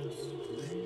Yes, please.